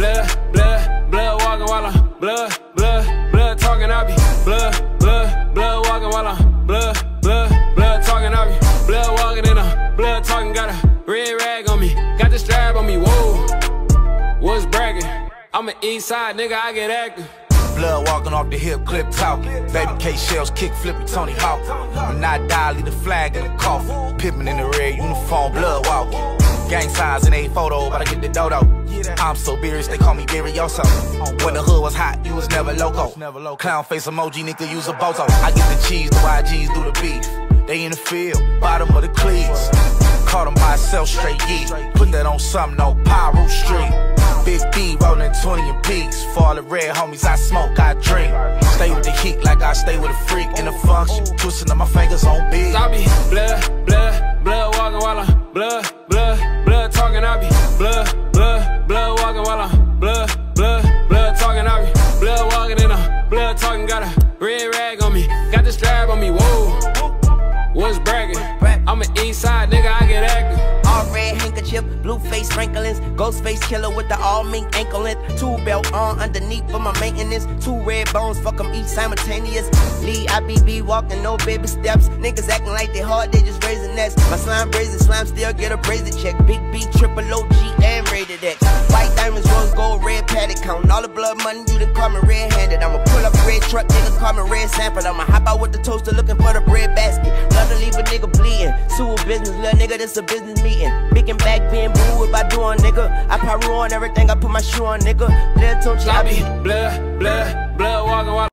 blood, blood, blood walking while I'm blood, blood, blood talking. I be blood, blood, blood walking while I'm blood, blood, blood talking. I be blood walking in a blood talking. Got a red rag on me, got the strap on me. Whoa, what's bragging? I'm an east side nigga, I get active. Blood walking off the hip, clip talking. Baby K shells, kick flipping Tony Hawk. When I die, leave the flag in the coffin. Pippin in the red uniform, blood. Gang signs in a photo, but I get the dodo. I'm so serious, they call me Berrioso. When the hood was hot, you was never loco. Clown face emoji, nigga, use a bozo. I get the cheese, the YGs do the beef. They in the field, bottom of the cleats. Caught them myself straight yeet. Put that on something, no Piru Street. Big B rolling 20 in peaks. For all the red homies, I smoke, I drink. Stay with the heat like I stay with a freak in the function. Twisting up my fingers on beat. I be blood, blood, blood walking while I'm blood, blood, talking. I be face sprinklings, ghost face killer with the all mink ankle length, two belt on underneath for my maintenance, two red bones, fuck them each simultaneous. Lee IBB walking, no baby steps, niggas acting like they hard, they just raising nets. My slime brazen, slime still get a brazen check, big B, triple OG, and rated X. White diamonds, rose gold, red paddock, counting all the blood money, you done call me red handed. I'ma pull up red truck, nigga call me red sample. I'ma hop out with the toaster looking the bread basket. Love to leave a nigga bleeding, sewer business, little nigga, this a business meeting. Big and back being boo if I do on nigga. I probably on everything, I put my shoe on nigga. Little Tunchi, I be blood, blood,